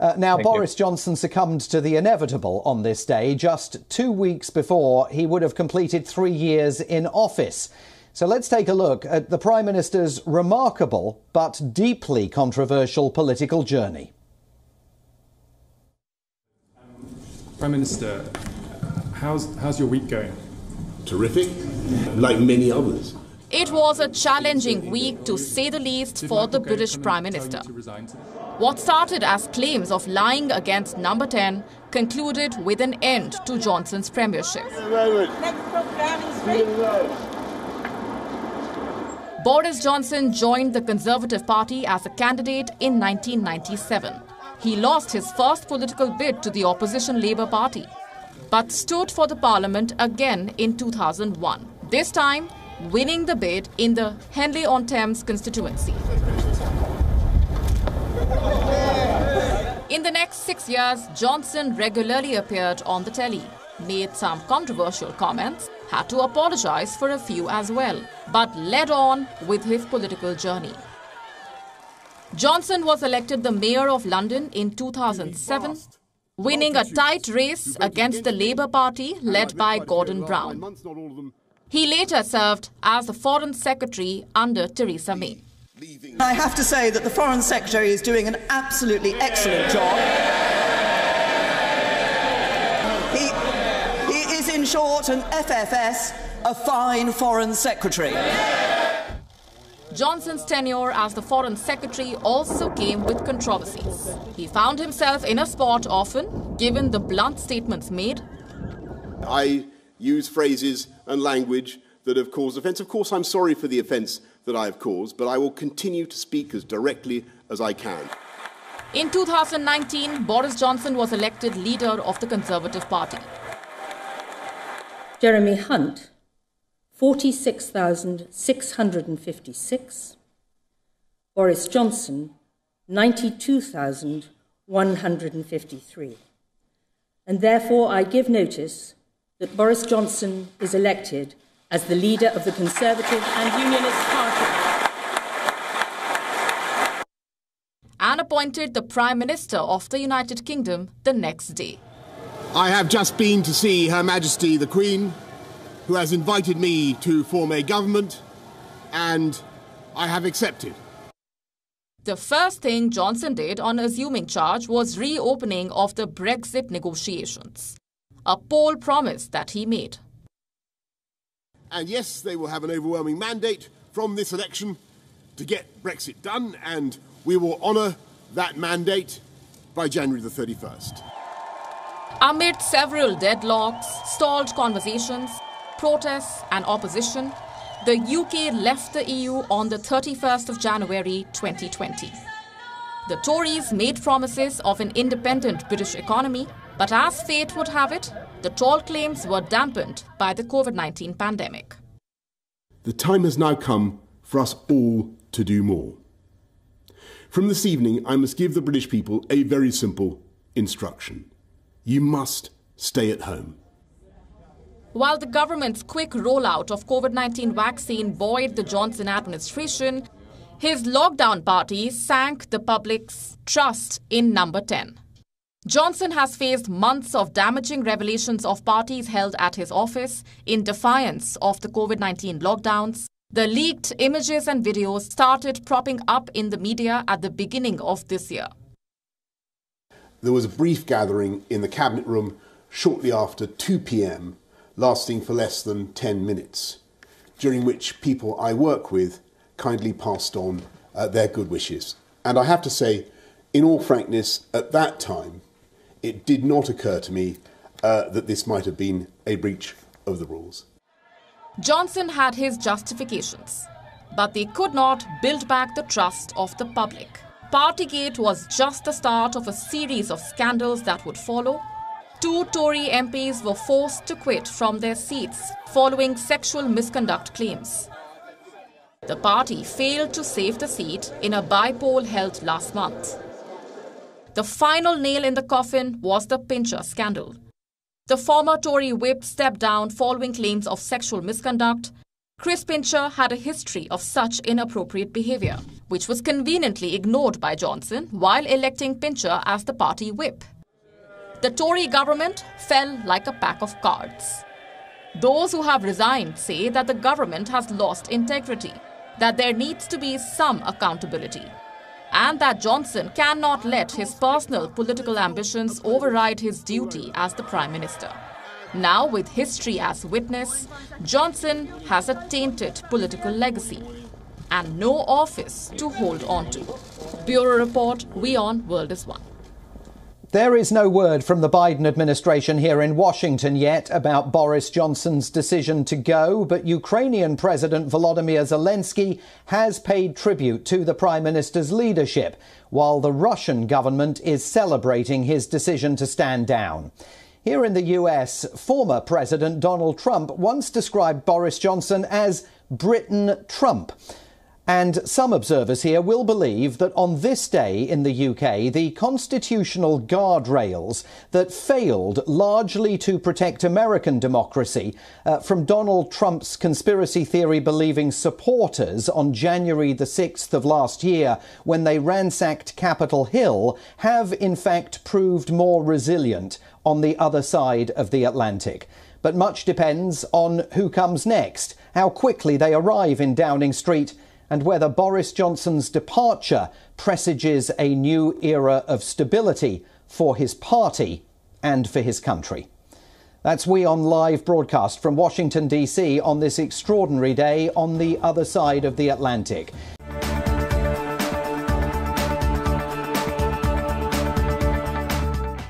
Uh, now, Thank Boris you. Johnson succumbed to the inevitable on this day, just two weeks before he would have completed three years in office. So let's take a look at the Prime Minister's remarkable but deeply controversial political journey. Prime Minister, how's, how's your week going? Terrific, like many others. It was a challenging week, to say the least, for the British Prime Minister. What started as claims of lying against Number 10 concluded with an end to Johnson's premiership. Boris Johnson joined the Conservative Party as a candidate in 1997. He lost his first political bid to the opposition Labour Party, but stood for the parliament again in 2001, this time winning the bid in the Henley-on-Thames constituency. In the next six years, Johnson regularly appeared on the telly, made some controversial comments, had to apologize for a few as well, but led on with his political journey. Johnson was elected the mayor of London in 2007, winning a tight race against the Labour Party led by Gordon Brown. He later served as the Foreign Secretary under Theresa May. I have to say that the Foreign Secretary is doing an absolutely excellent job. He, he is, in short, an FFS, a fine Foreign Secretary. Johnson's tenure as the Foreign Secretary also came with controversies. He found himself in a spot often, given the blunt statements made. I use phrases and language that have caused offence. Of course, I'm sorry for the offence that I have caused, but I will continue to speak as directly as I can. In 2019, Boris Johnson was elected leader of the Conservative Party. Jeremy Hunt, 46,656. Boris Johnson, 92,153. And therefore I give notice that Boris Johnson is elected as the leader of the Conservative and Unionist Party. And appointed the Prime Minister of the United Kingdom the next day. I have just been to see Her Majesty the Queen, who has invited me to form a government, and I have accepted. The first thing Johnson did on assuming charge was reopening of the Brexit negotiations, a poll promise that he made. And yes, they will have an overwhelming mandate from this election to get Brexit done, and we will honour that mandate by January the 31st. Amid several deadlocks, stalled conversations, protests, and opposition, the UK left the EU on the 31st of January 2020. The Tories made promises of an independent British economy, but as fate would have it, the tall claims were dampened by the COVID 19 pandemic. The time has now come for us all to do more. From this evening, I must give the British people a very simple instruction. You must stay at home. While the government's quick rollout of COVID 19 vaccine buoyed the Johnson administration, his lockdown party sank the public's trust in number 10. Johnson has faced months of damaging revelations of parties held at his office in defiance of the COVID 19 lockdowns. The leaked images and videos started propping up in the media at the beginning of this year. There was a brief gathering in the Cabinet Room shortly after 2 pm, lasting for less than 10 minutes, during which people I work with kindly passed on uh, their good wishes. And I have to say, in all frankness, at that time, it did not occur to me uh, that this might have been a breach of the rules. Johnson had his justifications, but they could not build back the trust of the public. Partygate was just the start of a series of scandals that would follow. Two Tory MPs were forced to quit from their seats following sexual misconduct claims. The party failed to save the seat in a by poll held last month. The final nail in the coffin was the Pincher scandal. The former Tory whip stepped down following claims of sexual misconduct. Chris Pincher had a history of such inappropriate behavior, which was conveniently ignored by Johnson while electing Pincher as the party whip. The Tory government fell like a pack of cards. Those who have resigned say that the government has lost integrity, that there needs to be some accountability, and that Johnson cannot let his personal political ambitions override his duty as the Prime Minister. Now, with history as witness, Johnson has a tainted political legacy and no office to hold on to. Bureau Report, WION World is One. There is no word from the Biden administration here in Washington yet about Boris Johnson's decision to go, but Ukrainian President Volodymyr Zelensky has paid tribute to the Prime Minister's leadership, while the Russian government is celebrating his decision to stand down. Here in the US, former President Donald Trump once described Boris Johnson as Britain Trump. And some observers here will believe that on this day in the UK, the constitutional guardrails that failed largely to protect American democracy uh, from Donald Trump's conspiracy theory believing supporters on January the 6th of last year when they ransacked Capitol Hill have in fact proved more resilient on the other side of the Atlantic. But much depends on who comes next, how quickly they arrive in Downing Street and whether Boris Johnson's departure presages a new era of stability for his party and for his country. That's WION Live broadcast from Washington, D.C. on this extraordinary day on the other side of the Atlantic.